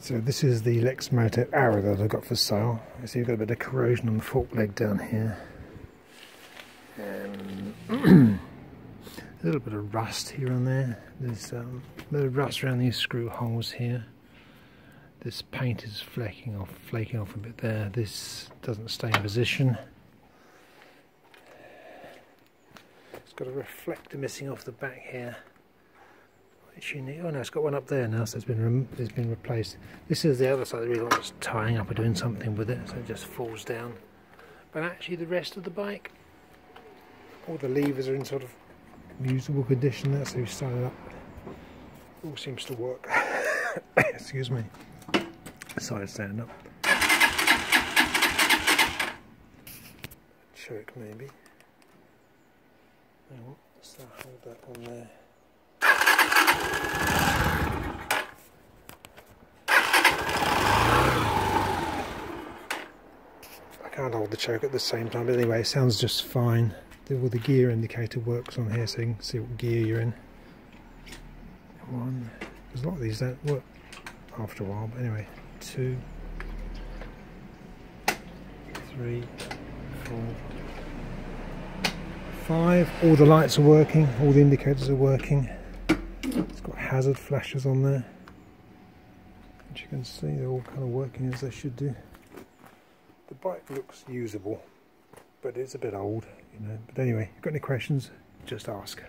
So this is the Lexmoto Arrow that I've got for sale. You see you've got a bit of corrosion on the fork leg down here. And a little bit of rust here and there. There's um, a bit of rust around these screw holes here. This paint is flaking off, flaking off a bit there. This doesn't stay in position. It's got a reflector missing off the back here. Oh no, it's got one up there now, so it's been it's been replaced. This is the other side. The reason was tying up or doing something with it, so it just falls down. But actually, the rest of the bike, all the levers are in sort of usable condition. That's how we started up. All seems to work. Excuse me. Side stand up. Choke maybe. Oh, let's hold that one there. I can't hold the choke at the same time, but anyway, it sounds just fine. The, well, the gear indicator works on here so you can see what gear you're in. One, because a lot of these don't work after a while, but anyway, two, three, four, five. All the lights are working, all the indicators are working. It's got hazard flashes on there. As you can see, they're all kind of working as they should do. The bike looks usable, but it's a bit old, you know. But anyway, got any questions, just ask.